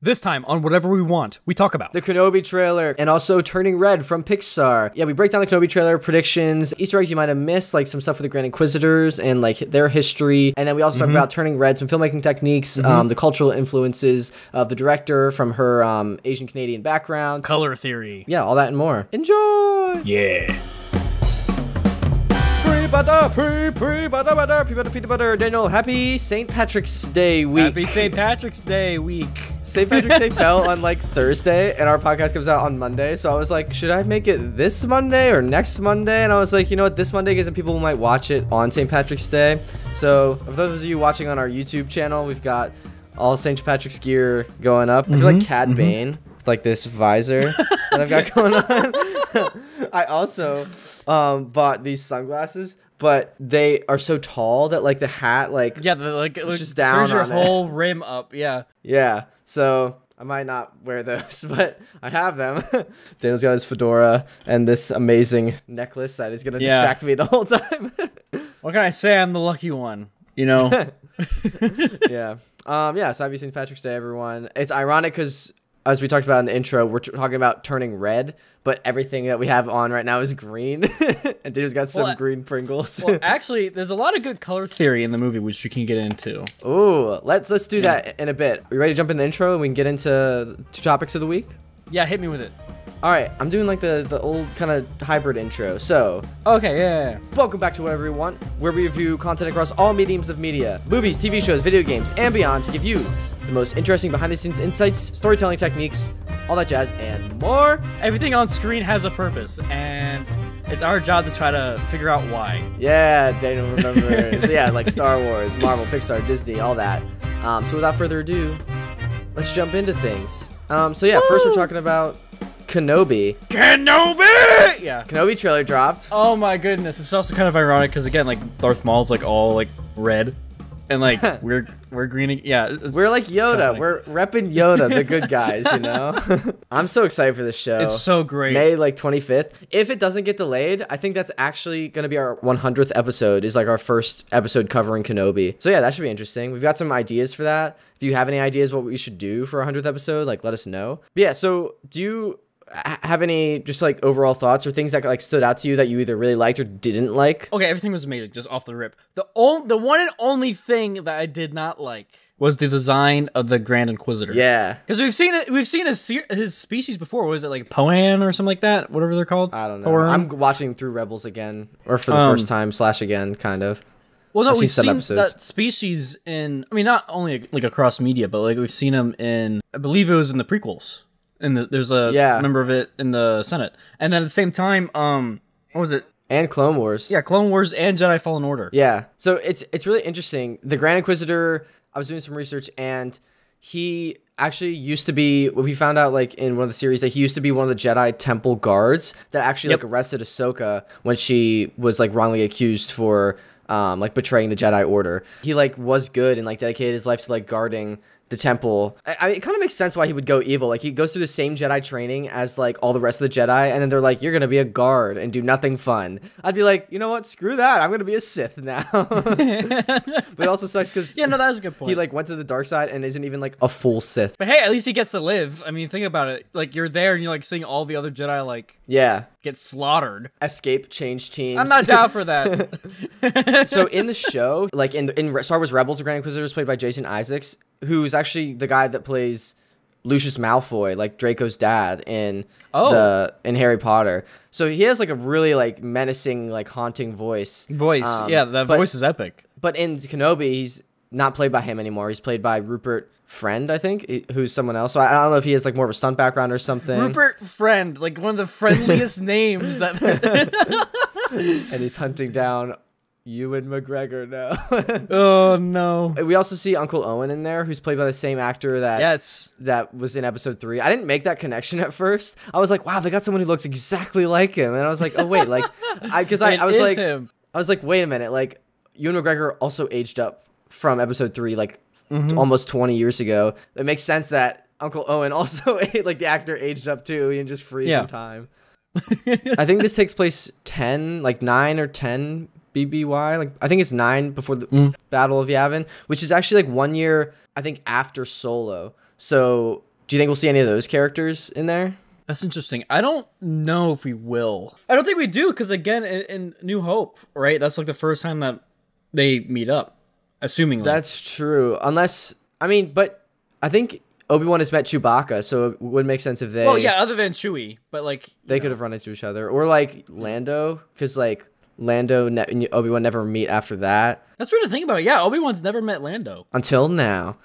This time on whatever we want, we talk about. the Kenobi trailer, and also Turning Red from Pixar. Yeah, we break down the Kenobi trailer, predictions, Easter eggs you might have missed, like some stuff with the Grand Inquisitors and like their history. And then we also talk about Turning Red, some filmmaking techniques, um, the cultural influences of the director from her um, Asian Canadian background. Color theory. Yeah, all that and more. Enjoy! Yeah. Pre butter, pre pre butter butter, pre butter, peanut butter. Daniel, happy St. Patrick's Day week. Happy St. Patrick's Day week. St. Patrick's Day fell on like Thursday, and our podcast comes out on Monday. So I was like, should I make it this Monday or next Monday? And I was like, you know what, this Monday, because then people might watch it on St. Patrick's Day. So for those of you watching on our YouTube channel, we've got all St. Patrick's gear going up. I feel like mm-hmm, Cad mm-hmm. Bane with like this visor that I've got going on. I also um, bought these sunglasses. But they are so tall that like the hat like Yeah, the, like, like just down your on it. whole rim up. Yeah. Yeah, so I might not wear those, but I have them. Daniel's got his fedora and this amazing necklace that is gonna Yeah. distract me the whole time. What can I say? I'm the lucky one. You know. yeah. Um. Yeah. So happy St. Patrick's Day, everyone. It's ironic because as we talked about in the intro, we're t- talking about turning red, but everything that we have on right now is green. and Daniel's got some Well, green Pringles. well, actually, there's a lot of good color theory in the movie, which we can get into. Ooh, let's let's do that in a bit. Are you ready to jump in the intro and we can get into two topics of the week? Yeah, hit me with it. All right, I'm doing like the the old kind of hybrid intro. So Okay, yeah, yeah, yeah. Welcome back to Whatever You Want, where we review content across all mediums of media movies, TV shows, video games, and beyond to give you the most interesting behind the scenes insights, storytelling techniques, all that jazz, and more. Everything on screen has a purpose, and it's our job to try to figure out why. Yeah, Daniel remembers. yeah, like Star Wars, Marvel, Pixar, Disney, all that. Um, so without further ado, let's jump into things. Um, so yeah, first we're talking about Kenobi. Kenobi! Yeah. Kenobi trailer dropped. Oh my goodness, it's also kind of ironic because again, like Darth Maul's like all like red, and like we're we're greening. Yeah, We're like Yoda. We're repping Yoda, the good guys, you know? I'm so excited for this show. It's so great. May like 25th. If it doesn't get delayed, I think that's actually going to be our 100th episode. Is like our first episode covering Kenobi. So yeah, that should be interesting. We've got some ideas for that. If you have any ideas what we should do for our 100th episode, like let us know. But yeah, so do you have any just like overall thoughts or things that like stood out to you that you either really liked or didn't like? Okay, everything was amazing, just off the rip. The only, the one and only thing that I did not like was the design of the Grand Inquisitor. Yeah. because we've seen it. We've seen his his species before. Was it like Pohan or something like that? Whatever they're called. I don't know. Pohan? I'm watching through Rebels again, or for the Um, first time slash again, kind of. Well, no, I've we've some seen that species in. I mean, not only like across media, but like we've seen him in. I believe it was in the prequels. And the, there's a Yeah. member of it in the Senate. And then at the same time, um, what was it? And Clone Wars. Yeah, Clone Wars and Jedi Fallen Order. Yeah. So it's it's really interesting. The Grand Inquisitor, I was doing some research and he actually used to be we found out like in one of the series that he used to be one of the Jedi temple guards that actually Yep. like arrested Ahsoka when she was like wrongly accused for um like betraying the Jedi order. He like was good and like dedicated his life to like guarding the temple. I, I, it kind of makes sense why he would go evil. Like he goes through the same Jedi training as like all the rest of the Jedi, and then they're like, "You're gonna be a guard and do nothing fun." I'd be like, you know what? Screw that. I'm gonna be a Sith now. but it also sucks because Yeah, no, that was a good point. he like went to the dark side and isn't even like a full Sith. but hey, at least he gets to live. I mean, think about it. Like you're there and you're like seeing all the other Jedi like Yeah. get slaughtered. Escape, change teams. I'm not down for that. so in the show, like in in Star Wars Rebels, the Grand Inquisitor is played by Jason Isaacs, who's actually the guy that plays Lucius Malfoy, like Draco's dad in Oh. the in Harry Potter. So he has like a really like menacing, like haunting voice. voice, Um, yeah, that but- voice is epic. But in Kenobi, he's not played by him anymore. He's played by Rupert Friend, I think, who's someone else. So I I don't know if he has like more of a stunt background or something. Rupert Friend, like one of the friendliest names that. and he's hunting down Ewan McGregor now. oh no. we also see Uncle Owen in there, who's played by the same actor that Yeah, it's that was in episode three. I didn't make that connection at first. I was like, wow, they got someone who looks exactly like him, and I was like, oh wait, like, I because I, It I was like, him. I was like, wait a minute, like, Ewan McGregor also aged up from episode three, like Mm-hmm. t- almost twenty years ago. It makes sense that Uncle Owen also like the actor aged up too. and just freeze Yeah. in time. I think this takes place ten, like nine or ten BBY. Like I think it's nine before the Mm. Battle of Yavin, which is actually like one year. I think after Solo. So Do you think we'll see any of those characters in there? That's interesting. I don't know if we will. I don't think we do because again, in, in New Hope, right? That's like the first time that they meet up. Assuming That's true. Unless I mean, but I think Obi Wan has met Chewbacca, so it would make sense if they. well, yeah, other than Chewie, but like They could have run into each other, or like Lando, because like Lando ne- and Obi Wan never meet after that that's weird to think about. Yeah, Obi Wan's never met Lando. until now.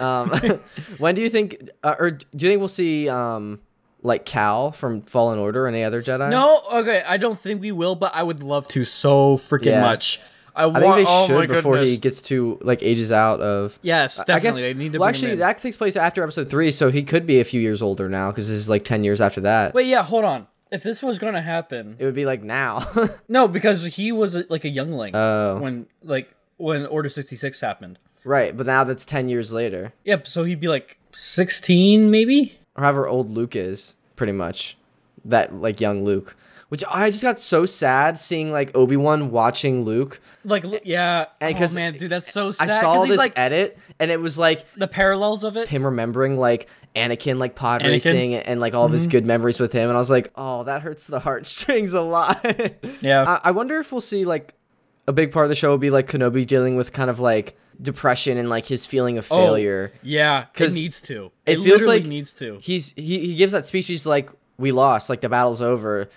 Um, when do you think, uh, or do you think we'll see um like Cal from Fallen Order or any other Jedi? No, okay, I don't think we will, but I would love to so freaking Yeah. much. I, I think they oh should before he gets to like ages out of. Yes, I definitely. guess. they need to well, actually, that takes place after Episode Three, so he could be a few years older now because this is like ten years after that. Wait, yeah, hold on. If this was gonna happen, It would be like now. no, because he was like a youngling Oh. when like when Order sixty six happened. right, but now that's ten years later, Yep. So he'd be like sixteen, maybe. or however old Luke is, pretty much. That like young Luke, which I just got so sad seeing like Obi Wan watching Luke. Like, yeah. And oh man, dude, that's so I sad. saw 'cause he's this like edit, and it was like the parallels of it. him remembering like Anakin like pod Anakin? Mm-hmm. racing and like all of his good memories with him, and I was like, oh, that hurts the heartstrings a lot. Yeah. I, I wonder if we'll see like a big part of the show will be like Kenobi dealing with kind of like depression and like his feeling of Oh, failure. Yeah, it 'Cause needs to. it It, feels like needs to. He's he, he gives that speech. He's like, we lost, like the battle's over,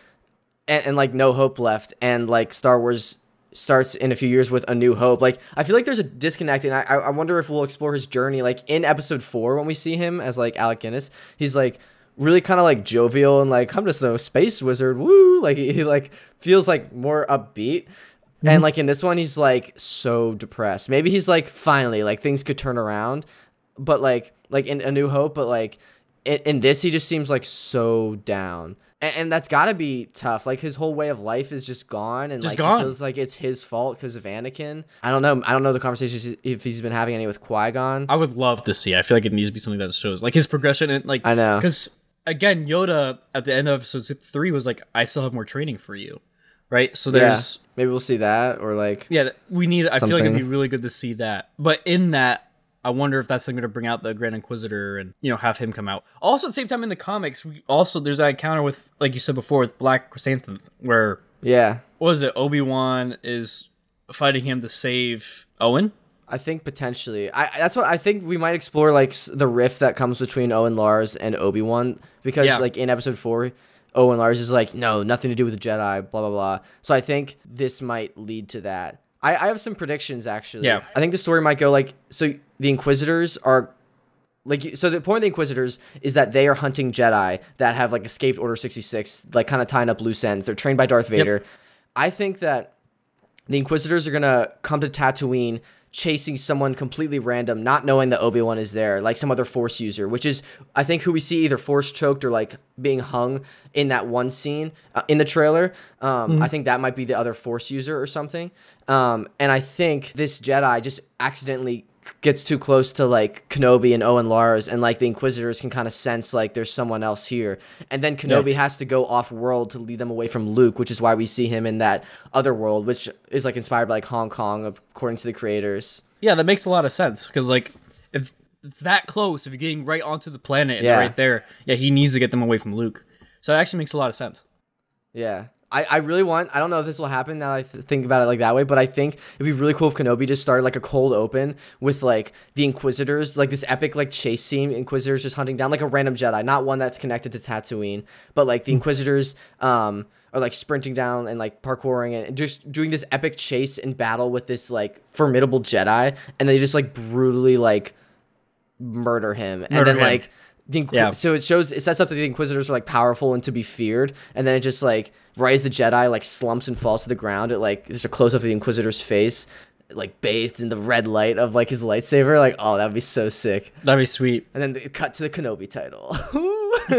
and, and like no hope left, and like Star Wars starts in a few years with a new hope. Like I feel like there's a disconnect, and I I wonder if we'll explore his journey. Like in Episode Four, when we see him as like Alec Guinness, he's like really kind of like jovial and like I'm just a space wizard, woo! Like he, he like feels like more upbeat. Mm-hmm. And like in this one, he's like so depressed. Maybe he's like finally like things could turn around, but like like in A New Hope, but like in, in this, he just seems like so down, and, and that's got to be tough. Like his whole way of life is just gone, and Just like gone. feels like it's his fault because of Anakin. I don't know. I don't know the conversations if he's been having any with Qui Gon. I would love to see. I feel like it needs to be something that shows like his progression and like I know. because again, Yoda at the end of episode three was like, "I still have more training for you," right? So Yeah, there's maybe we'll see that or like yeah, we need. I feel like it'd be really good to see that. But in that, I wonder if that's going to bring out the Grand Inquisitor and you know have him come out. Also, at the same time in the comics, we also there's that encounter with like you said before with Black Chrysanthemum where yeah. what is it? Obi Wan is fighting him to save Owen. I think potentially. I that's what I think we might explore like the rift that comes between Owen Lars and Obi Wan because Yeah. like in episode four, Owen Lars is like no nothing to do with the Jedi blah blah blah. So I think this might lead to that. I I have some predictions actually. Yeah. I think the story might go like so the Inquisitors are. Like so, the point of the Inquisitors is that they are hunting Jedi that have like escaped Order sixty six, like kind of tying up loose ends. They're trained by Darth Vader. I think that the Inquisitors are gonna come to Tatooine chasing someone completely random, not knowing that Obi Wan is there, like some other Force user, which is I think who we see either Force choked or like being hung in that one scene uh, in the trailer. Um, I think that might be the other Force user or something. Um, and I think this Jedi just accidentally gets too close to like Kenobi and Owen Lars and like the Inquisitors can kind of sense like there's someone else here. And then Kenobi has to go off world to lead them away from Luke, which is why we see him in that other world, which is like inspired by like Hong Kong according to the creators. Yeah, that makes a lot of sense because like it's it's that close. If you're getting right onto the planet and Yeah. right there, yeah, he needs to get them away from Luke. So it actually makes a lot of sense. Yeah. I, I really want I don't know if this will happen now that I th- think about it like that way, but I think it'd be really cool if Kenobi just started like a cold open with like the Inquisitors, like this epic like chase scene, Inquisitors just hunting down like a random Jedi, not one that's connected to Tatooine, but like the Inquisitors um are like sprinting down and like parkouring and just doing this epic chase and battle with this like formidable Jedi, and they just like brutally like murder him, and then him. like Inqu- Yeah. so it shows it sets up that the Inquisitors are like powerful and to be feared, and then it just like as the Jedi like slumps and falls to the ground, it like there's a close up of the Inquisitor's face, like bathed in the red light of like his lightsaber. Like oh that'd be so sick. That'd be sweet. And then the, cut to the Kenobi title.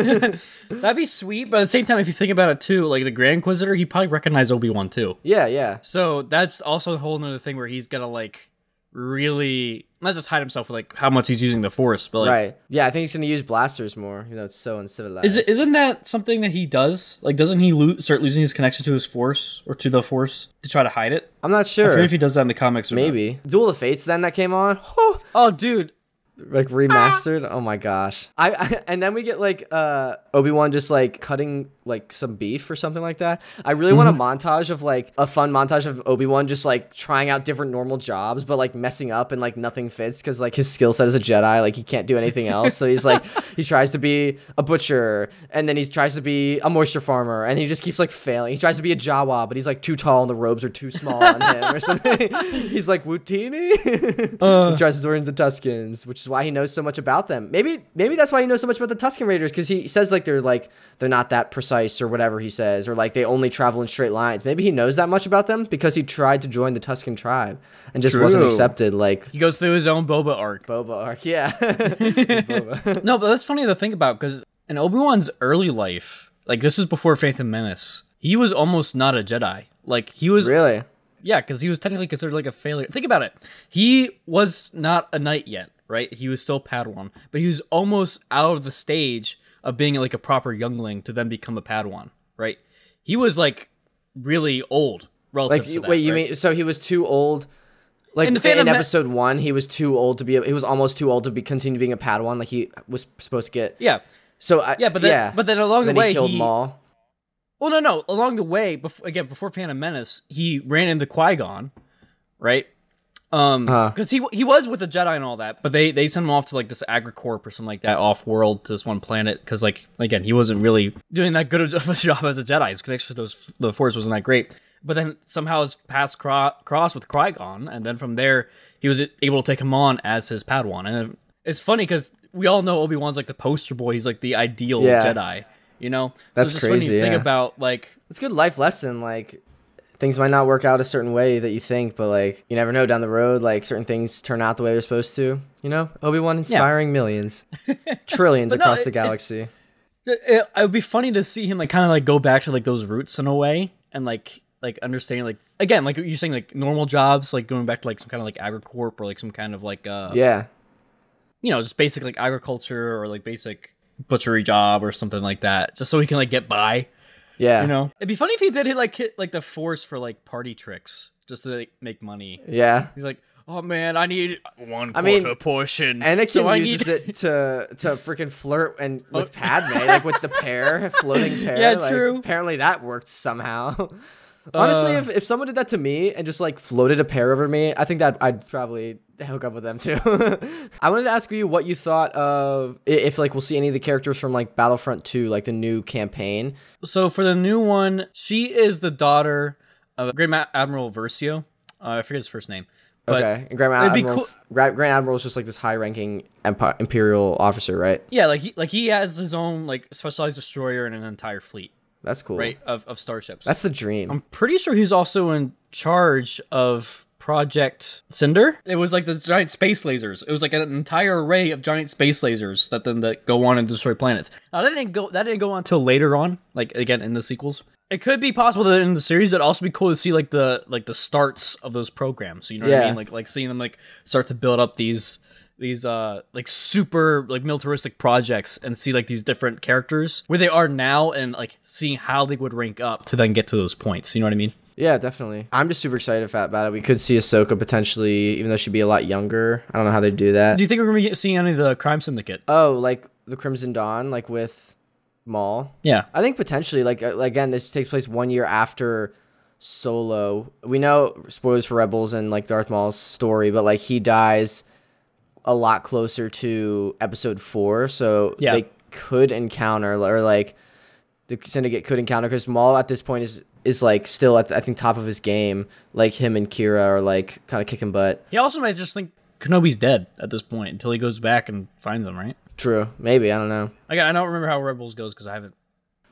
That'd be sweet, but at the same time, if you think about it too, like the Grand Inquisitor, he probably recognized Obi Wan too. yeah, yeah, So that's also a whole nother thing where he's gonna like really not just hide himself with like how much he's using the Force, but like right. Yeah, I think he's gonna use blasters more. You know, it's so uncivilized. is it isn't that something that he does? Like, doesn't he lo- start losing his connection to his Force or to the Force to try to hide it? I'm not I sure. forget if he does that in the comics or not. Maybe Duel of Fates then that came on. Whew. Oh, dude, like remastered. Oh my gosh. I, I and then we get like uh Obi-Wan just like cutting like some beef or something like that. I really want a montage of like a fun montage of Obi-Wan just like trying out different normal jobs but like messing up and like nothing fits cuz like his skill set as a Jedi like he can't do anything else. so he's like he tries to be a butcher and then he tries to be a moisture farmer and he just keeps like failing. He tries to be a Jawa but he's like too tall and the robes are too small on him or something. he's like Utinni. Uh. he tries to join the Tuskens, which is why he knows so much about them. Maybe maybe that's why he knows so much about the Tusken Raiders because he says like they're like they're not that precise or whatever he says or like they only travel in straight lines. Maybe he knows that much about them because he tried to join the Tusken tribe and just wasn't accepted like He goes through his own Boba arc. Boba arc. Yeah. Boba. No, but that's funny to think about because in Obi Wan's early life, like this is before Phantom Menace, he was almost not a Jedi. Like he was, really? yeah, because he was technically considered like a failure. Think about it. He was not a knight yet, right? He was still Padawan, but he was almost out of the stage of being like a proper youngling to then become a Padawan, right? He was like really old relative Like to that, wait, you right? mean so he was too old like In in, the Phantom Me- episode 1 he was too old to be a, he was almost too old to be continue being a Padawan like he was supposed to get Yeah, So I, yeah, but then, yeah. but then along then the way, he killed he, Maul. Well, no, no. Along the way, before again, before Phantom Menace, he ran into Qui Gon, right? Um, Uh-huh. because he he was with the Jedi and all that, but they they sent him off to like this AgriCorps or something like that, off world to this one planet. Because like again, he wasn't really doing that good of a job as a Jedi. His connection to those, the Force wasn't that great. But then somehow his paths cro- crossed with Qui Gon, and then from there he was able to take him on as his Padawan. And it's funny because we all know Obi Wan's like the poster boy. He's like the ideal Yeah. Jedi. You know, That's so it's just funny to crazy, think about like It's a good life lesson. Like things might not work out a certain way that you think, but like you never know down the road. Like certain things turn out the way they're supposed to. You know, Obi Wan inspiring millions, trillions no, across it- the galaxy. It, it would be funny to see him like kind of like go back to like those roots in a way and like like understanding like again like you're saying like normal jobs like going back to like some kind of like AgriCorps or like some kind of like uh yeah, you know just basic like agriculture or like basic butchery job or something like that just so he can like get by yeah, you know it'd be funny if he did hit like hit like the force for like party tricks just to like, make money yeah. he's like oh man i need one I quarter mean, portion Anakin so I uses need- it to to freaking flirt and with Padme, like with the pair, floating pair. Yeah, like, true. Apparently that worked somehow. Honestly, Uh. if, if someone did that to me and just like floated a pair over me, I think that I'd probably hook up with them too. I wanted to ask you what you thought of if like we'll see any of the characters from like Battlefront 2, like the new campaign. So for the new one, she is the daughter of Grand Admiral Versio. Uh, I forget his first name. But okay, and Grand Admiral, cool- Grand, Grand Admiral is just like this high-ranking Empi- Imperial officer, right? yeah, like he like he has his own like specialized destroyer and an entire fleet, That's cool. right, of, of starships. That's the dream. I'm pretty sure he's also in charge of Project Cinder. It was like the giant space lasers. It was like an entire array of giant space lasers that then that go on and destroy planets. Now that didn't go that didn't go on until later on, like again in the sequels. It could be possible that in the series it'd also be cool to see like the like the starts of those programs. You know what I Yeah. mean? Like like seeing them like start to build up these these uh like super like militaristic projects and see like these different characters where they are now and like seeing how they would rank up to then get to those points. You know what I mean? Yeah, definitely. I'm just super excited about it. We could see Ahsoka potentially, even though she'd be a lot younger. I don't know how they do that. Do you think we're gonna be seeing any of the crime syndicate? oh, like the Crimson Dawn, like with Maul. Yeah. I think potentially, like uh, again, this takes place one year after Solo. We know spoilers for Rebels and like Darth Maul's story, but like he dies a lot closer to Episode Four, so Yeah. they could encounter or like the Syndicate could encounter because Maul at this point is is like still at the, I think top of his game. Like him and Qi'ra are like kind of kicking butt. He also might just think Kenobi's dead at this point until he goes back and finds him, right? True, maybe I don't know. Again, I don't remember how Rebels goes because I haven't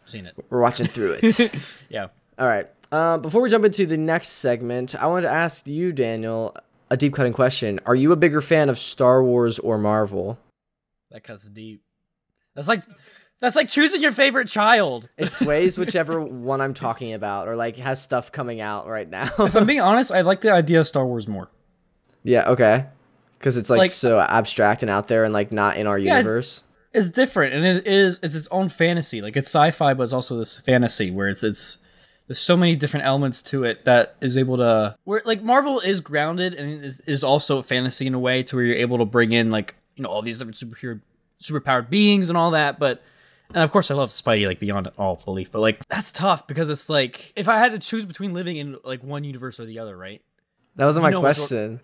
seen it. We're watching through it. Yeah. All right. Uh, before we jump into the next segment, I wanted to ask you, Daniel, a deep cutting question. Are you a bigger fan of Star Wars or Marvel? That cuts deep. That's like that's like choosing your favorite child. It sways whichever one I'm talking about, or like has stuff coming out right now. If I'm being honest, I like the idea of Star Wars more. yeah. Okay. Because it's like, Like- so abstract and out there, and like not in our Yeah, it's- universe. It's different, and it is it's its own fantasy. Like it's sci-fi, but it's also this fantasy where it's it's there's so many different elements to it that is able to where like Marvel is grounded and is, is also fantasy in a way to where you're able to bring in like you know all these different superhero superpowered beings and all that, but and of course I love Spidey like beyond all belief, but like that's tough because it's like if I had to choose between living in like one universe or the other, right? That wasn't my which one- question.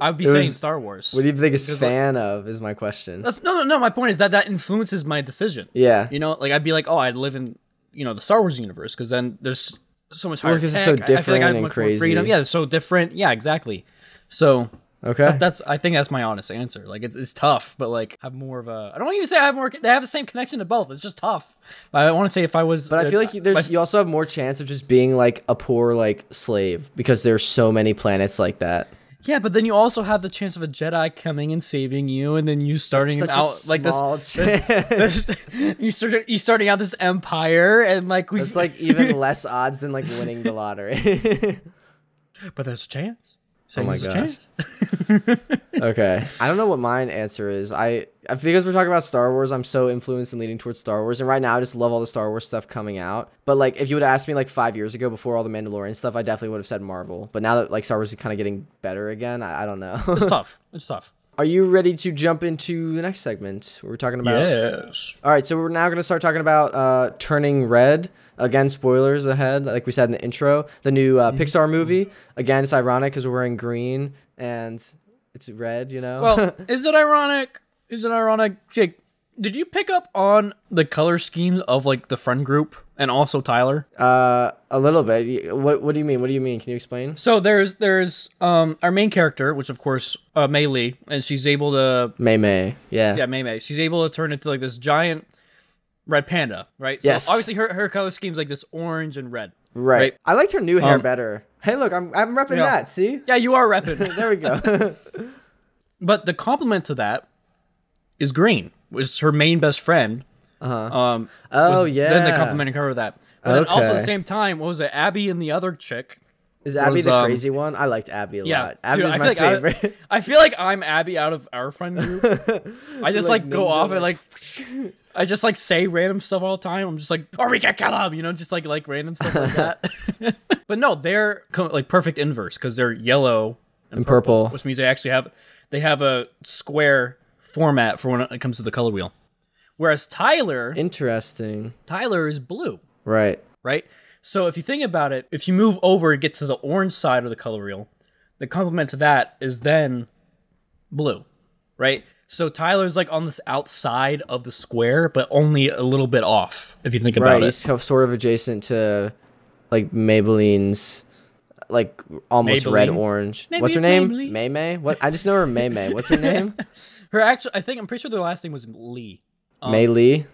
I would be saying Star Wars. What do you think is Because, like- fan of? Is my question. That's no, no, no. My point is that that influences my decision. Yeah. You know, like I'd be like, oh, I'd live in you know the Star Wars universe because then there's so much Well, higher 'cause it's tech. so I- I feel different like I have and much more crazy. freedom. Yeah, it's so different. Yeah, exactly. So Okay. that's, that's I think that's my honest answer. Like it's, it's tough, but like I have more of a. I don't even say I have more. They have the same connection to both. It's just tough. But I want to say if I was, But I feel like you- there's you also have more chance of just being like a poor like slave because there's so many planets like that. yeah, but then you also have the chance of a Jedi coming and saving you, and then you starting out like this. chance. this you start you starting out this empire and like we It's like even less odds than like winning the lottery. but there's a chance Oh my Saying gosh. okay. I don't know what mine answer is. I, I because we're talking about Star Wars, I'm so influenced and leaning towards Star Wars. And right now I just love all the Star Wars stuff coming out. But like if you would have asked me like five years ago before all the Mandalorian stuff, I definitely would have said Marvel. But now that like Star Wars is kind of getting better again, I, I don't know. it's tough it's tough Are you ready to jump into the next segment? We're talking about yes All right, so we're now going to start talking about uh, Turning Red. Again, spoilers ahead, like we said in the intro. The new uh, Pixar movie. Again, it's ironic because we're wearing green and it's red, you know? well is it ironic is it ironic jake did you pick up on the color schemes of like the friend group and also tyler uh, a little bit. What, what do you mean? What do you mean? Can you explain? so there's there's um our main character which of course uh mei lee and she's able to May May. Yeah. yeah mei mei she's able to turn into like this giant red panda right so Yes. obviously her, her color scheme's like this orange and red Right. Right. I liked her new hair Um, better. Hey, look, I'm, I'm repping that. See? yeah you are repping There we go. But the complement to that is Green, is her main best friend. uh-huh. Um, Oh, was yeah. Then the complimenting her with that. But then also at the same time, what was it? Abby and the other chick. Is Abby was, the um, crazy one? I liked Abby a Yeah, lot. Abby dude, was I my feel like I- favorite. I feel like I'm Abby out of our friend group. I just Like like, go off and like- I just like say random stuff all the time. I'm just like, or we can kill him, you know, just like like random stuff like that. but no, they're like perfect inverse because they're yellow and purple. which means they actually have they have a square format for when it comes to the color wheel. Whereas Tyler, Interesting. Tyler is blue, Right. right? So if you think about it, if you move over and get to the orange side of the color wheel, the complement to that is then blue, right? So Tyler's like on this outside of the square, but only a little bit off if you think about Right. it. He's so- sort of adjacent to like Maybelline's like almost red orange. Maybe What's her name? Maybelline. May May? What? I just know her May May. What's her name? Her actual, I think I'm pretty sure their last name was Lee. Um, May Lee.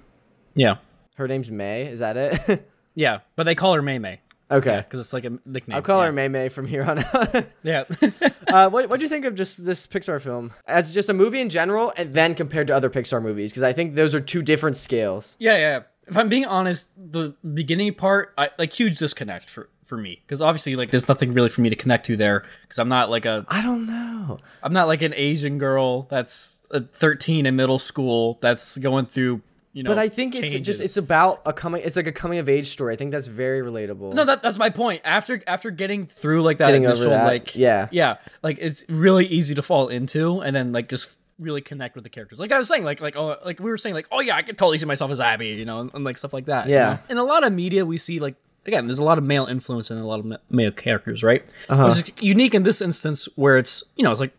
Yeah, Her name's May. Is that it? yeah, but they call her May May okay. because it's like a nickname. I'll call yeah. her May May from here on out. Yeah. uh, what What do you think of just this Pixar film as just a movie in general, and then compared to other Pixar movies? Because I think those are two different scales. Yeah, yeah. If I'm being honest, the beginning part, I like huge disconnect for for me because obviously like there's nothing really for me to connect to there because I'm not like a I don't know. I'm not like an Asian girl that's uh 13 in middle school that's going through you know. But I think it's just it's about a coming. It's like a coming of age story. I think that's very relatable. no that that's my point. After after getting through like that Getting initial that, like yeah. yeah like it's really easy to fall into and then like just really connect with the characters. Like I was saying, like like oh like we were saying like oh yeah I could totally see myself as Abby, you know, and, and, like stuff like that. you Yeah. know? In a lot of media, we see like again, there's a lot of male influence in a lot of ma- male characters, right? Uh-huh. Which is unique in this instance where it's you know it's like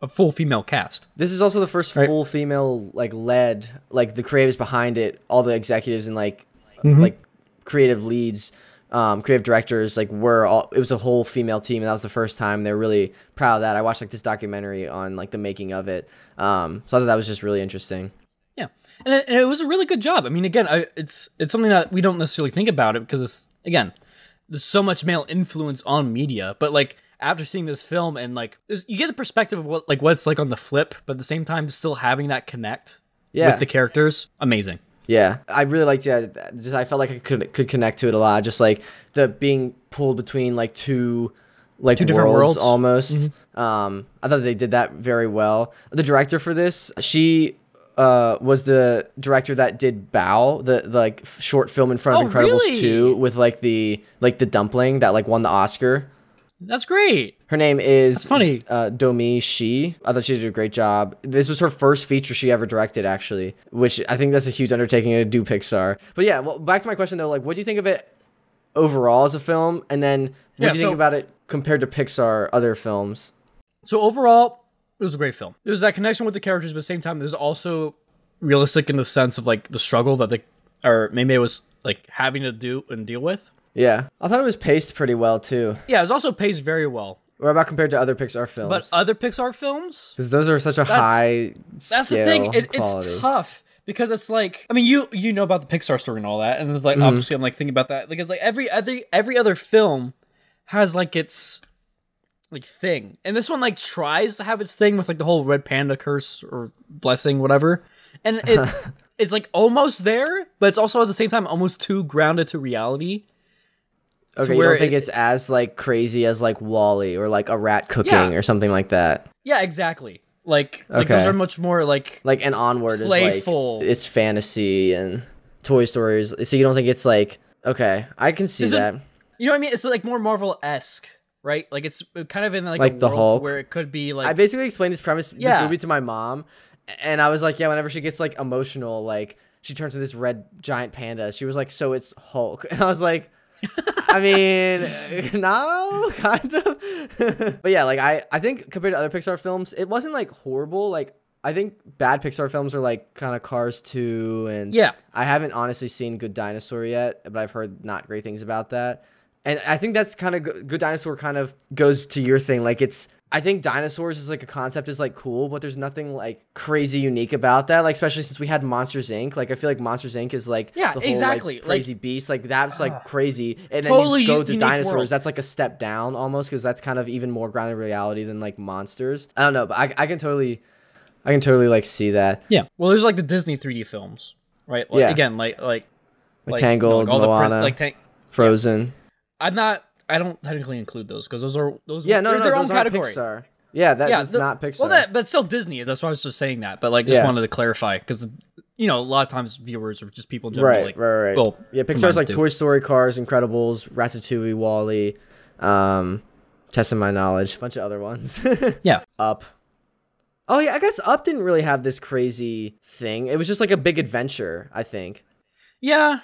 a full female cast. This is also the first Right. full female like led like the creatives behind it, all the executives and like Mm-hmm. like creative leads, um, creative directors like were all it was a whole female team and that was the first time they're really proud of that. I watched like this documentary on like the making of it. Um, so I thought that was just really interesting. Yeah, and it, and it was a really good job. I mean, again, I, it's it's something that we don't necessarily think about it because it's again, there's so much male influence on media, but like after seeing this film and like you get the perspective of what like what it's like on the flip, but at the same time still having that connect Yeah. with the characters, amazing. Yeah, I really liked it. Just I felt like I could could connect to it a lot. Just like the being pulled between like two like Two different worlds, worlds. Mm-hmm. almost. Um, I thought they did that very well. The director for this, she uh was the director that did Bao, the, the like short film in front of Oh, Incredibles really? two with like the like the dumpling that like won the Oscar. That's great. Her name is funny. Uh, Domee Shi. I thought she did a great job. This was her first feature she ever directed, actually, which I think that's a huge undertaking to do Pixar. But yeah, well, back to my question though, like, what do you think of it overall as a film, and then what Yeah, do you think about it compared to Pixar other films? So overall, it was a great film. There's that connection with the characters, but at the same time, there's also realistic in the sense of like the struggle that they, or maybe it was like having to do and deal with. Yeah, I thought it was paced pretty well too. Yeah, it was also paced very well. What about compared to other Pixar films? But other Pixar films, because those are such a high. that's the thing. It, it's tough because it's like I mean you you know about the Pixar story and all that, and it's like Mm-hmm. obviously I'm like thinking about that because like every every every other film has like its like thing, and this one like tries to have its thing with like the whole red panda curse or blessing whatever, and it it's like almost there, but it's also at the same time almost too grounded to reality. Okay, you don't think it- it's as like crazy as like WALL-E or like a rat cooking Yeah. or something like that. Yeah, exactly. Like like those are much more like Like and onward Playful. is like it's fantasy and Toy Stories. So you don't think it's like okay? I can see Is it- that. you know what I mean. It's like more Marvel esque, right? Like it's uh, kind of in like, Like a the world Hulk? where it could be like I basically explained this premise, this movie to my mom, and I was like, yeah, whenever she gets like emotional, like she turns to this red giant panda. She was like, so it's Hulk, and I was like. I mean, no, kind of. but yeah, like I, I think compared to other Pixar films, it wasn't like horrible. Like I think bad Pixar films are like kind of Cars 2 and Yeah. I haven't honestly seen Good Dinosaur yet, but I've heard not great things about that. And I think that's kind of Good Dinosaur kind of goes to your thing. Like it's I think dinosaurs is like a concept is like cool, but there's nothing like crazy unique about that. Like especially since we had Monsters Inc. Like I feel like Monsters Inc. is like Yeah, the whole, exactly. like, Like- crazy beast. Like that's like crazy. And then Totally you go to dinosaurs. world. That's like a step down almost because that's kind of even more grounded reality than like monsters. I don't know, but I, I can totally I can totally like see that. Yeah. Well, there's like the Disney 3D films, right? Like, Yeah. Again, like like Like, like, Tangled, like all the Moana, print, like tank. Frozen. I'm not. I don't technically include those because those are those. Yeah, no, no, their those own category. Pixar. Yeah, that, Yeah, that's the- not Pixar. Well, that but still Disney. That's why I was just saying that. But like, just Yeah. wanted to clarify because you know a lot of times viewers or just people in general right, like, right, right. well, yeah, Pixar's like too. Toy Story, Cars, Incredibles, Ratatouille, WALL-E, um, testing my knowledge, a bunch of other ones. Yeah. Up. Oh yeah, I guess Up didn't really have this crazy thing. It was just like a big adventure, I think. Yeah.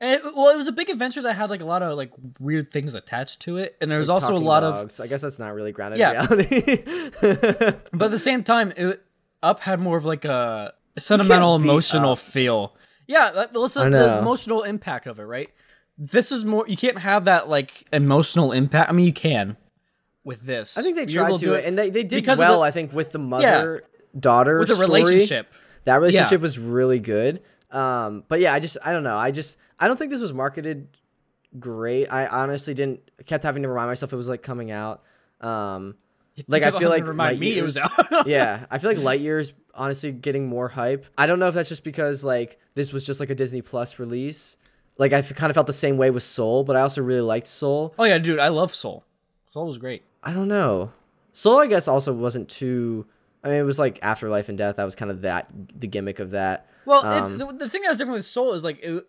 And it, well, it was a big adventure that had like a lot of like weird things attached to it, and there was also a lot of. I guess that's not really grounded Yeah. in reality. But at the same time, it, Up had more of like a sentimental, emotional Up. feel. Yeah, that, I the emotional impact of it, right? This is more. You can't have that like emotional impact. I mean, you can with this. I think they tried to, do it, and they, they did because well. the- I think with the mother daughter with the story. relationship. That relationship Yeah. was really good. Um, but yeah, I just I don't know. I just I don't think this was marketed great. I honestly didn't kept having to remind myself it was like coming out. Um, like I feel like remind me it was out. yeah, I feel like Lightyear's honestly getting more hype. I don't know if that's just because like this was just like a Disney Plus release. Like I kind of felt the same way with Soul, but I also really liked Soul. Oh yeah, dude, I love Soul. Soul was great. I don't know. Soul, I guess, also wasn't too. I mean, it was like After Life and Death. That was kind of that the gimmick of that. Well, Um, it, the, the thing that was different with Soul is like it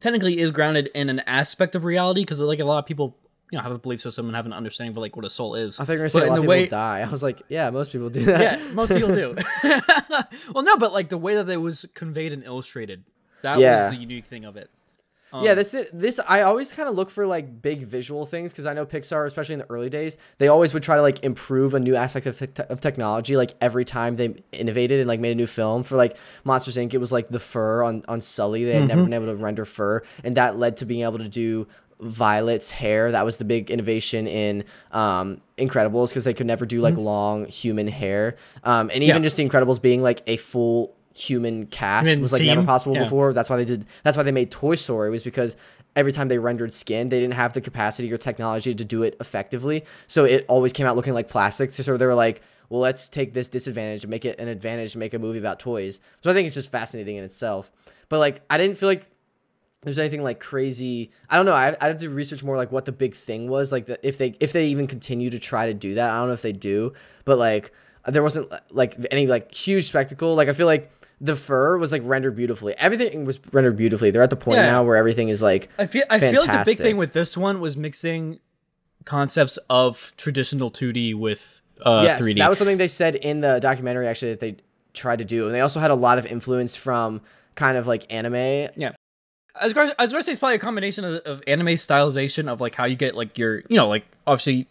technically is grounded in an aspect of reality because like a lot of people you know have a belief system and have an understanding of like what a soul is. I think were gonna say But a lot in of people way- die. I was like, yeah, most people do that. yeah, most people do. well, no, but like the way that it was conveyed and illustrated, that Yeah. was the unique thing of it. Yeah, this this I always kind of look for like big visual things because I know Pixar, especially in the early days, they always would try to like improve a new aspect of, te- of technology. Like every time they innovated and like made a new film for like Monsters Inc. It was like the fur on on Sully. They had never been able to render fur, and that led to being able to do Violet's hair. That was the big innovation in um, Incredibles because they could never do like long human hair. Um, and even Yeah. just the Incredibles being like a full human cast Human was like never possible yeah. before. That's why they did. That's why they made Toy Story was because every time they rendered skin, they didn't have the capacity or technology to do it effectively. So it always came out looking like plastic. So they were like, well, let's take this disadvantage and make it an advantage to make a movie about toys. So I think it's just fascinating in itself. But like, I didn't feel like there's anything like crazy. I don't know. I I had to research more like what the big thing was. Like the, if they if they even continue to try to do that. I don't know if they do, but like there wasn't like any like huge spectacle. Like I feel like the fur was like rendered beautifully. Everything was rendered beautifully. They're at the point Yeah. now where everything is like I feel I feel like the big thing with this one was mixing concepts of traditional 2D with uh, yes, 3D. that was something they said in the documentary actually that they tried to do, and they also had a lot of influence from kind of like anime. Yeah. I was, gonna, I was gonna say it's probably a combination of, of anime stylization of like how you get like your you know like obviously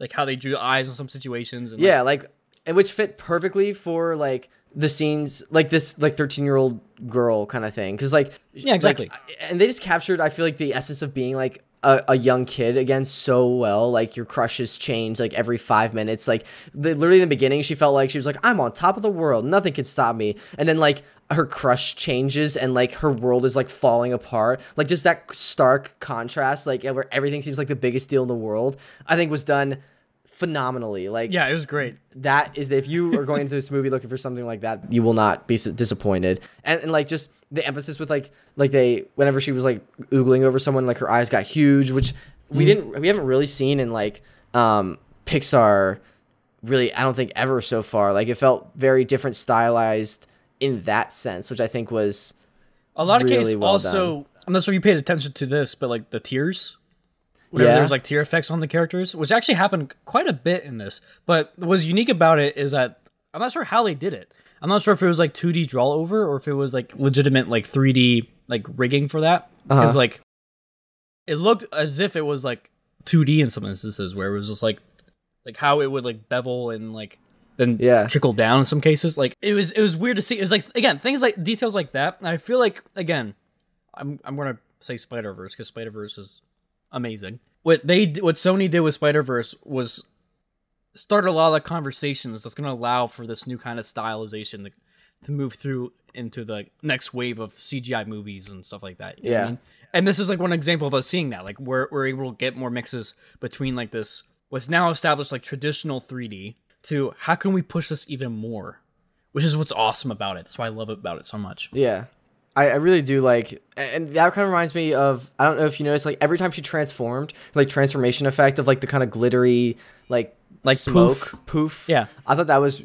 like how they drew eyes in some situations and like- Yeah, like and which fit perfectly for like the scenes like this like 13 year old girl kind of thing. Because like Yeah, exactly. like, and they just captured i feel like the essence of being like a, a young kid again so well. Like your crushes change like every five minutes. Like the, literally in the beginning she felt like she was like i'm on top of the world. Nothing can stop me. And then like her crush changes and like her world is like falling apart. Like just that stark contrast like where everything seems like the biggest deal in the world i think was done phenomenally. Like yeah it was great. that is if you are going into this movie looking for something like that you will not be disappointed. And, and like just the emphasis with like like they whenever she was like oogling over someone like her eyes got huge which we didn't we haven't really seen in like um pixar really i don't think ever so far. Like it felt very different stylized in that sense which i think was a lot of Really cases well also i'm not sure if you paid attention to this but like the tears whenever Yeah. there's like tear effects on the characters which actually happened quite a bit in this but what's unique about it is that i'm not sure how they did it i'm not sure if it was like 2d draw over or if it was like legitimate like 3d like rigging for that because Uh-huh. like it looked as if it was like 2d in some instances where it was just like like how it would like bevel and like then Yeah. trickle down in some cases like it was it was weird to see it was like again things like details like that and i feel like again i'm i'm gonna say spider-verse because spider-verse is amazing what they what sony did with spider-verse was start a lot of the conversations that's gonna allow for this new kind of stylization to, to move through into the next wave of cgi movies and stuff like that what I Yeah. mean? and this is like one example of us seeing that like we're, we're able to get more mixes between like this what's now established like traditional 3d to how can we push this even more which is what's awesome about it that's why i love it about it so much Yeah. I, I really do like and that kind of reminds me of I don't know if you noticed like every time she transformed, like transformation effect of like the kind of glittery like Like smoke poof. poof. Yeah. I thought that was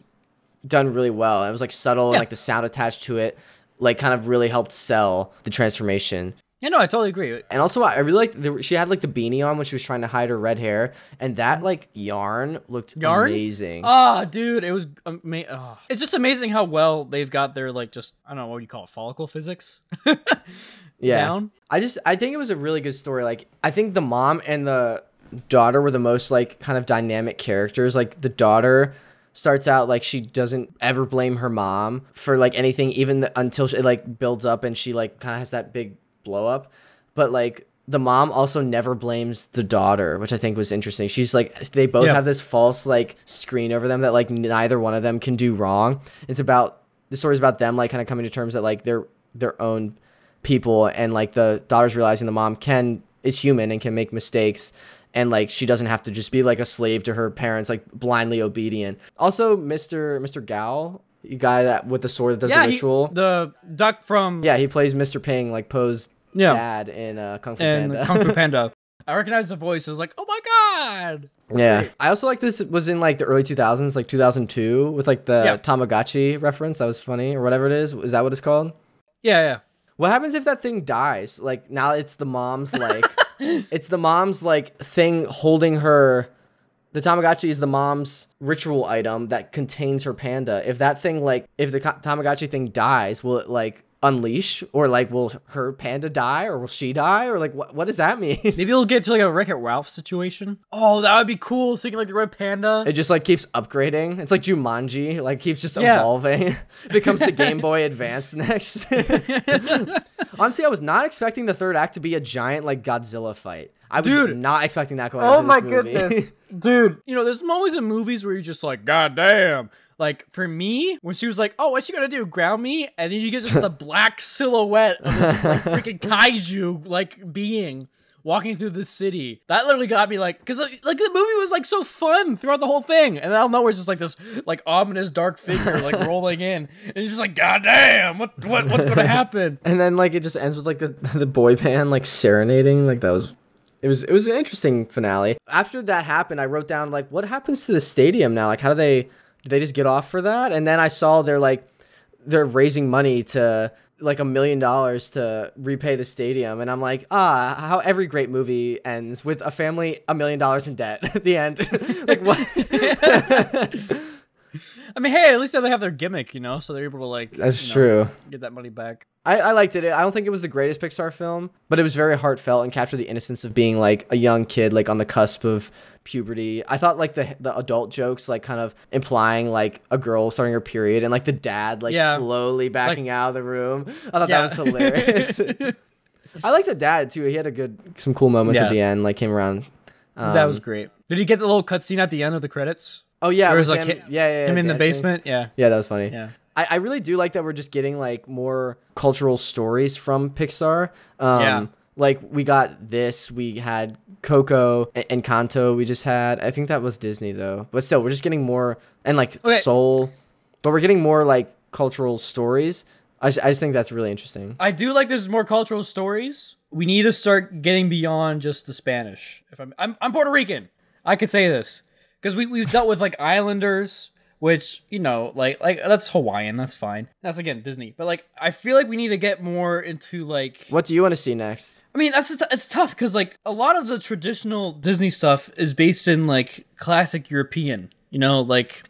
done really well. It was like subtle and like the sound attached to it like kind of really helped sell the transformation. Yeah no i totally agree And also I really liked the, she had like the beanie on when she was trying to hide her red hair and that like yarn looked Yarn? amazing. Ah, dude, it was amazing. ah. It's just amazing how well they've got their like just I don't know what you call it follicle physics yeah. down. I just I think it was a really good story. Like I think the mom and the daughter were the most like kind of dynamic characters. Like the daughter starts out like she doesn't ever blame her mom for like anything even th- until she, it like builds up and she like kind of has that big blow up. But like the mom also never blames the daughter, which I think was interesting. She's like they both Yeah. have this false like screen over them that like neither one of them can do wrong. It's about the story's about them like kind of coming to terms that like they're their own people and like the daughter's realizing the mom can is human and can make mistakes and like she doesn't have to just be like a slave to her parents like blindly obedient also mr mr Gao the guy that with the sword that does yeah, the he- ritual the duck from yeah he plays mr ping like Po's Yeah. dad in uh kung fu and panda Kung Fu Panda. I recognized the voice. I was like, oh my god. yeah i also like this was in like the early 2000s like 2002 with like the Yeah. tamagotchi reference that was funny or whatever it is is that what it's called Yeah, yeah. What happens if that thing dies? Like now it's the mom's like it's the mom's like thing holding her the Tamagotchi is the mom's ritual item that contains her panda. If that thing like if the Tamagotchi thing dies, will it like unleash or like will her panda die or will she die or like what what does that mean? Maybe we'll get to like a Wreck It Ralph situation. Oh, that would be cool. Seeing like the red panda. it just like keeps upgrading. It's like Jumanji, like keeps just Yeah. evolving. Becomes the Game Boy Advance next. Honestly, I was not expecting the third act to be a giant like Godzilla fight. I was Dude. not expecting that going Oh into my movie. goodness, dude! You know, there's always in movies where you're just like, God damn. Like for me, when she was like, "Oh, what's she gonna do? Ground me?" and then you get just the black silhouette of this like freaking kaiju like being walking through the city. That literally got me like, because like, like the movie was like so fun throughout the whole thing, and then out of nowhere, it's just like this like ominous dark figure like rolling in, and it's just like, God damn, what what what's gonna happen? and then like it just ends with like the the boy band like serenading. Like that was it was it was an interesting finale. After that happened, I wrote down like what happens to the stadium now? Like how do they do they just get off for that? And then I saw they're like they're raising money to like a million dollars to repay the stadium and i'm like ah how every great movie ends with a family a million dollars in debt at the end like what I mean, hey, at least they have their gimmick, you know, so they're able to like. That's you know, true. Get that money back. I, I liked it. I don't think it was the greatest Pixar film, but it was very heartfelt and captured the innocence of being like a young kid, like on the cusp of puberty. I thought like the the adult jokes, like kind of implying like a girl starting her period, and like the dad like Yeah. slowly backing out of the room. I thought Yeah. that was hilarious. I like the dad too. He had a good some cool moments Yeah. at the end, like came around. that was Um, great. Did you get the little cutscene at the end of the credits? oh yeah, There was like him, him, yeah, yeah, him in the basement. Yeah. Yeah, that was funny. Yeah. I, I really do like that we're just getting like more cultural stories from Pixar. Um, Yeah. Like we got this, we had Coco and Encanto. We just had. I think that was Disney though, but still, we're just getting more and like Okay. Soul, but we're getting more like cultural stories. I, just- I just think that's really interesting. I do like there's more cultural stories. We need to start getting beyond just the Spanish. If I'm I'm, I'm Puerto Rican. I could say this because we we've dealt with like Islanders, which you know like like that's Hawaiian. That's fine. That's again Disney. But like I feel like we need to get more into like What do you want to see next? I mean, that's it's tough because like a lot of the traditional Disney stuff is based in like classic European. You know, like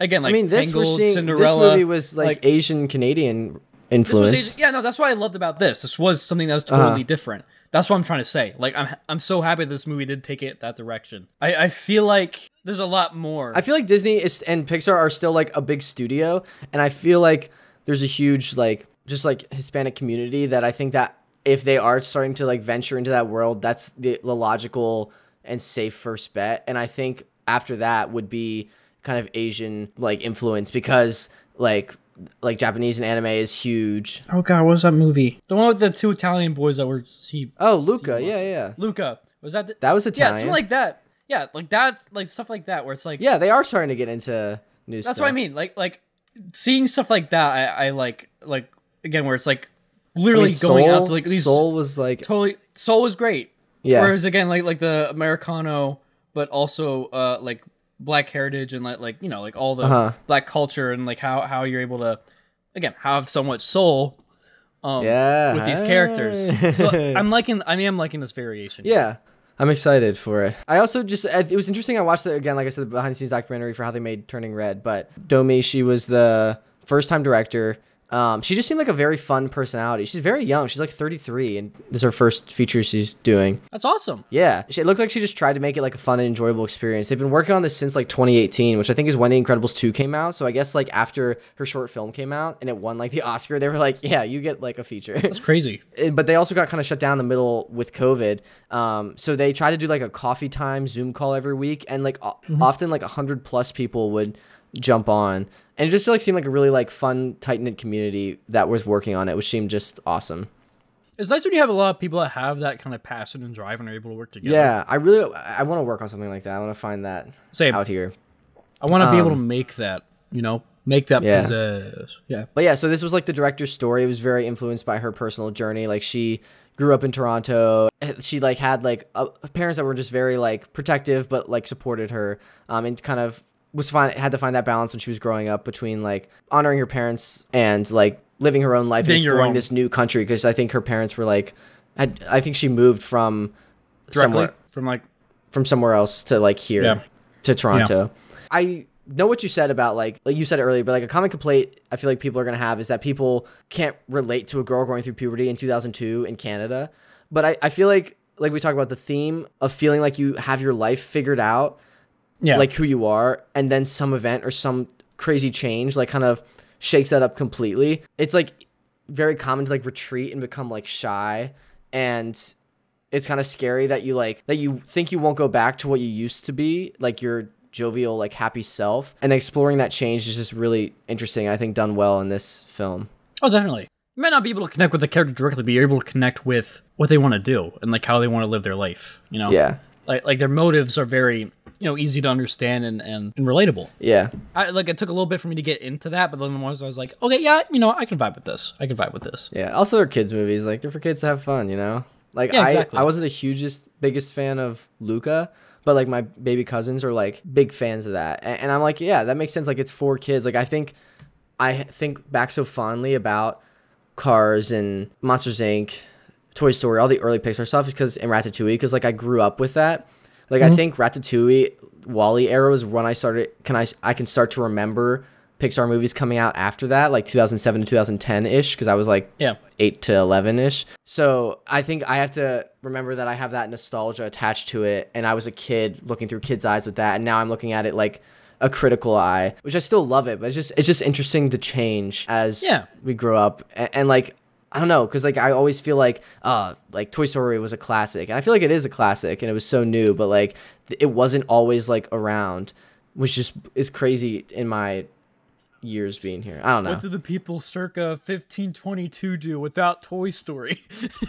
again, like I mean, this we're Tangled, seeing. Cinderella. this movie was like, like- Asian Canadian influence. Asian- yeah, no, that's what I loved about this. This was something that was totally uh-huh. different. That's what I'm trying to say. Like, I'm I'm so happy this movie did take it that direction. I I feel like there's a lot more. I feel like Disney is and Pixar are still like a big studio, and I feel like there's a huge like just like Hispanic community that I think that if they are starting to like venture into that world, that's the, the logical and safe first bet. And I think after that would be kind of Asian like influence because like like Japanese and anime is huge. oh god, what was that movie? The one with the two Italian boys that were see Oh, Luca, yeah, yeah, Luca. Was that the, that was Italian. yeah Italian. something like that? Yeah, like that, like stuff like that, where it's like yeah, they are starting to get into new That's stuff. what I mean. Like like seeing stuff like that, I, I like like again where it's like I literally mean, going Soul, out to like these Soul was like totally Soul was great. yeah. Whereas again, like like the Americano, but also uh like black heritage and like like you know like all the Uh-huh. black culture and like how how you're able to again have so much soul. Um, Yeah. with these characters. So I'm liking. I mean, I am liking this variation. Yeah. I'm excited for it. I also just, it was interesting. I watched it again, like I said, the behind the scenes documentary for how they made Turning Red. But Domee Shi was the first time director. Um, she just seemed like a very fun personality. She's very young. She's like 33, and this is her first feature she's doing. that's awesome. Yeah, she, it looked like she just tried to make it like a fun and enjoyable experience. They've been working on this since like 2018, which I think is when The Incredibles 2 came out. So I guess like after her short film came out and it won like the Oscar, they were like, yeah, you get like a feature. That's crazy. but they also got kind of shut down in the middle with COVID. Um, so they tried to do like a coffee time Zoom call every week, and like o- often like a hundred plus people would jump on, and it just like seemed like a really like fun, tight knit community that was working on it, which seemed just awesome. It's nice when you have a lot of people that have that kind of passion and drive and are able to work together. Yeah, I really I want to work on something like that. I want to find that Same. out here. I want to be able to Um, make that. You know, make that Yeah. possess. Yeah. But yeah, so this was like the director's story. It was very influenced by her personal journey. Like she grew up in Toronto. She like had like uh, parents that were just very like protective, but like supported her. Um, and kind of was fine. Had to find that balance when she was growing up between like honoring her parents and like living her own life Being and exploring this new country. Because I think her parents were like, I, I think she moved from Directly somewhere from like from somewhere else to like here Yeah. to Toronto. I know what you said about like like you said earlier, but like a common complaint I feel like people are gonna have is that people can't relate to a girl going through puberty in 2002 in Canada. But I, I feel like like we talk about the theme of feeling like you have your life figured out, yeah. like who you are, and then some event or some crazy change like kind of shakes that up completely. It's like very common to like retreat and become like shy and it's kind of scary that you like that you think you won't go back to what you used to be like your jovial like happy self and exploring that change is just really interesting i think done well in this film Oh, definitely. You might not be able to connect with the character directly, but you're able to connect with what they want to do and like how they want to live their life. You know, yeah like like their motives are very you know easy to understand and and, and relatable. yeah I like it took a little bit for me to get into that, but then once I was like, okay, yeah, you know, I can vibe with this. I can vibe with this. yeah also they're kids movies like they're for kids to have fun you know like Yeah, i exactly. i wasn't the hugest biggest fan of luca but like my baby cousins are like big fans of that and, and i'm like yeah that makes sense like it's for kids like i think i think back so fondly about Cars and Monsters Inc., Toy Story, all the early Pixar stuff, because and Ratatouille, because like I grew up with that. Like I mm-hmm. think Ratatouille, WALL-E era was when I started. Can I? I can start to remember Pixar movies coming out after that, like 2007 to 2010 ish, because I was like Yeah. eight to eleven ish. So I think I have to remember that I have that nostalgia attached to it, and I was a kid looking through kids' eyes with that, and now I'm looking at it like a critical eye, which I still love it, but it's just it's just interesting to change as Yeah. we grow up, and, and like. I don't know, cause like I always feel like, uh, like Toy Story was a classic, and I feel like it is a classic, and it was so new, but like it wasn't always like around, which just is crazy in my years being here. I don't know. What did the people circa 1522 do without Toy Story?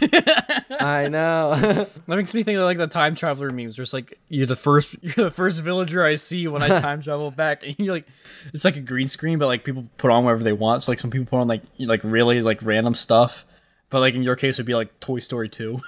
I know. That makes me think of like the time traveler memes. Where it's like you're the first, you're the first villager I see when I time travel back, and you like, it's like a green screen, but like people put on whatever they want. So like some people put on like like really like random stuff, but like in your case it'd be like Toy Story two.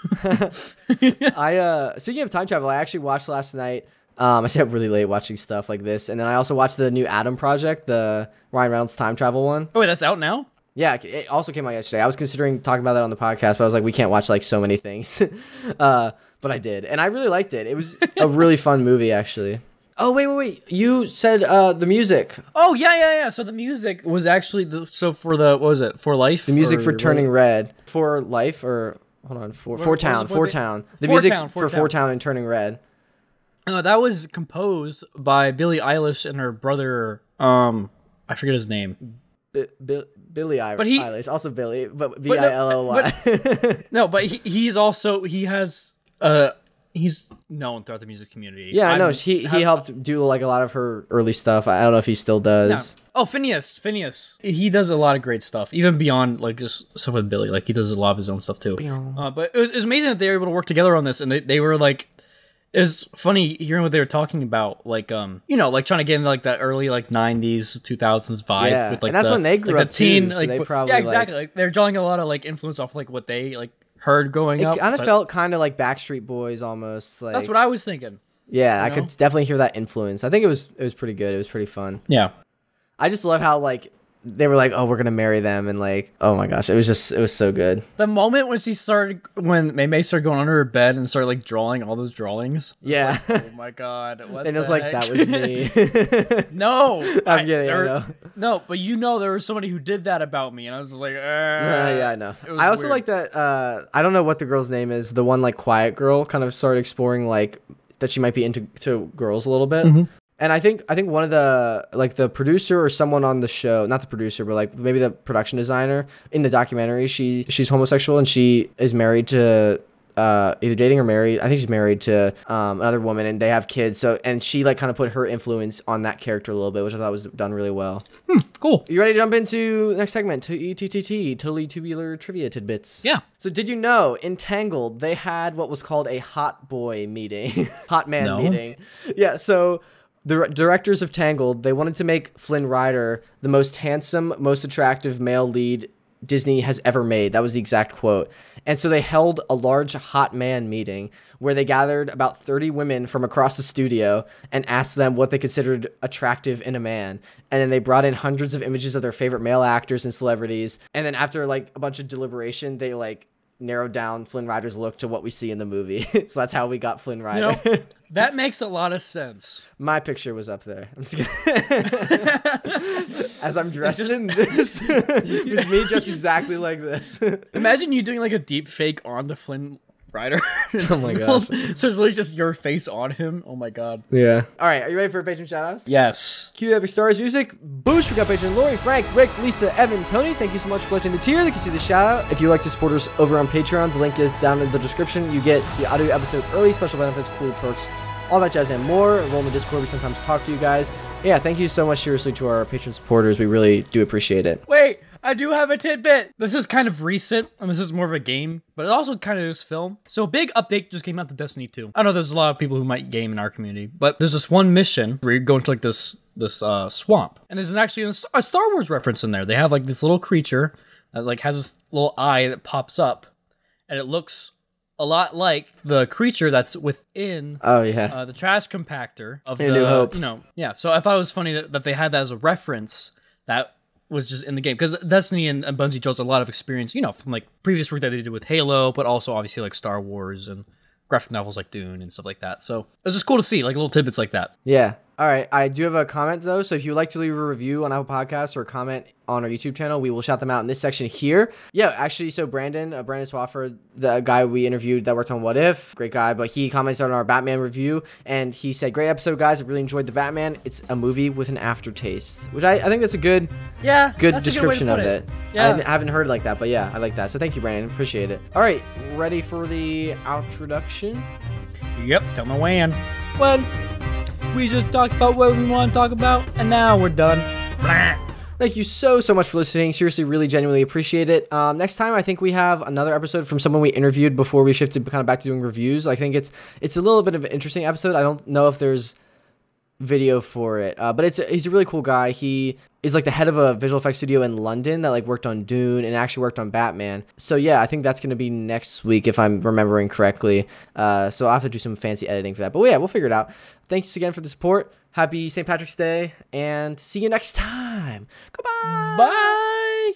I uh speaking of time travel, I actually watched last night. Um, I stayed up really late watching stuff like this, and then I also watched the new Adam Project, the Ryan Reynolds time travel one. oh wait, that's out now. Yeah, it also came out yesterday. I was considering talking about that on the podcast, but I was like, we can't watch like so many things. uh, but I did, and I really liked it. It was a really fun movie, actually. Oh wait, wait, wait! You said uh the music, Oh yeah, yeah, yeah. So the music was actually the so for the what was it for life? the music for Turning Red, for life, or hold on, for What- 4Town, it- 4Town. The For music Town, for For for Town. town and Turning Red. Uh, that was composed by Billie Eilish and her brother. Um, I forget his name. B- Bi- Billy Eilish, But he- Eilish, also Billy, but B I L L Y. But no, I L L Y. No, but he, he's also he has uh he's known throughout the music community. Yeah, I know. I'm- He he have- helped do like a lot of her early stuff. I don't know if he still Yeah. does. Oh, Finneas, Finneas. He does a lot of great stuff, even beyond like just stuff with Billy. Like he does a lot of his own stuff too. Uh, but it was, it was amazing that they were able to work together on this, and they, they were like, it was funny hearing what they were talking about, like um, you know, like trying to get into like that early like '90s, 2000s vibe Yeah, with like and that's the, when they grew like, up, the teen, too, so like they probably, yeah, exactly. Like, they're drawing a lot of like influence off like what they like heard growing It up. kind of So felt kind of like Backstreet Boys almost. Like that's what I was thinking. yeah, I know? could definitely hear that influence. I think it was it was pretty good. It was pretty fun. Yeah. I just love how like they were like, oh, we're gonna marry them, and like, oh my gosh, it was just it was so good. The moment when she started, when Mei Mei started going under her bed and started like drawing all those drawings. Yeah. like, oh my god. What and it was the like that was me. no. I'm kidding, I there- know. No, but you know there was somebody who did that about me, and I was like, uh, yeah, I know. I also weird. like that. Uh, I don't know what the girl's name is. The one like quiet girl kind of started exploring like that she might be into to girls a little bit. Mm-hmm. And I think I think one of the like the producer or someone on the show, not the producer, but like maybe the production designer in the documentary, she she's homosexual and she is married to uh either dating or married. I think she's married to um another woman and they have kids. So and she like kind of put her influence on that character a little bit, which I thought was done really well. Cool. You ready to jump into the next segment? To ETTT, totally tubular trivia tidbits. Yeah. So did you know in Tangled they had what was called a hot boy meeting, hot man No. meeting? Yeah. So the directors of Tangled they wanted to make Flynn Rider the most handsome, most attractive male lead Disney has ever made. That was the exact quote. And so they held a large hot man meeting where they gathered about 30 women from across the studio and asked them what they considered attractive in a man. And then they brought in hundreds of images of their favorite male actors and celebrities. And then after like a bunch of deliberation, they like narrowed down Flynn Rider's look to what we see in the movie. so that's how we got Flynn You Rider. know, that makes a lot of sense. My picture was up there. I'm just kidding. As I'm dressed in this, it was me dressed exactly like this. Imagine you doing like a deep fake onto Flynn Rider. Oh my gosh. so it's literally just your face on him. Oh my god. Yeah. All right, are you ready for a patron shoutouts? Yes. Cue Epic Stars music. Boosh. We got patron Lori, Frank, Rick, Lisa, Evan, Tony. Thank you so much for pledging the tier. They can see the shout out. If you like to support us over on Patreon, the link is down in the description. You get the audio episode early, special benefits, cool perks, all that jazz and more. Roll in the Discord. We sometimes talk to you guys. Yeah, thank you so much, seriously, to our patron supporters. We really do appreciate it. Wait, I do have a tidbit. This is kind of recent, and this is more of a game, but it also kind of is film. So a big update just came out to Destiny 2. I know there's a lot of people who might game in our community, but there's this one mission where you go into like this this uh, swamp, and there's an actually a a Star Wars reference in there. They have like this little creature that like has this little eye that pops up, and it looks a lot like the creature that's within Oh, yeah. uh, the trash compactor of the New Hope. you know yeah so i thought it was funny that, that they had that as a reference that was just in the game because Destiny and, and Bungie chose a lot of experience, you know, from like previous work that they did with Halo, but also obviously like Star Wars and graphic novels like Dune and stuff like that. So it was just cool to see like little tidbits like that. Yeah. All right. I do have a comment though. So if you'd like to leave a review on Apple Podcasts or comment on our YouTube channel, we will shout them out in this section here. Yeah, actually, so Brandon, uh, Brandon Swafford, the guy we interviewed that worked on What If, great guy, but he commented on our Batman review and he said, Great episode, guys. I really enjoyed the Batman. It's a movie with an aftertaste, which I, I think that's a good Yeah, good that's a good description of put it. Yeah. I haven't- haven't heard it like that, but yeah, I like that. So thank you, Brandon. Appreciate it. All right, ready for the introduction? Yep, tell me when. When we just talked about what we want to talk about, and now we're done. Blah. Thank you so so much for listening. Seriously, really genuinely appreciate it. Um, next time, I think we have another episode from someone we interviewed before we shifted kind of back to doing reviews. I think it's it's a little bit of an interesting episode. I don't know if there's video for it, uh, but it's he's a really cool guy. He is like the head of a visual effects studio in London that like worked on Dune and actually worked on Batman. So yeah, I think that's gonna be next week if I'm remembering correctly. Uh, so I will have to do some fancy editing for that. But yeah, we'll figure it out. Thanks again for the support. Happy St. Patrick's Day and see you next time. Goodbye. Bye.